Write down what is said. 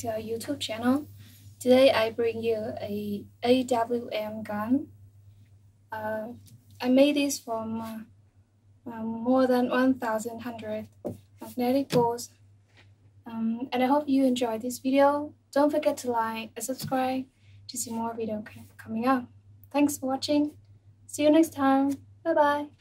to our YouTube channel. Today I bring you a AWM gun. Uh, I made this from uh, um, more than 1100 magnetic balls. Um, and I hope you enjoyed this video. Don't forget to like and subscribe to see more video coming up. Thanks for watching. See you next time. Bye bye.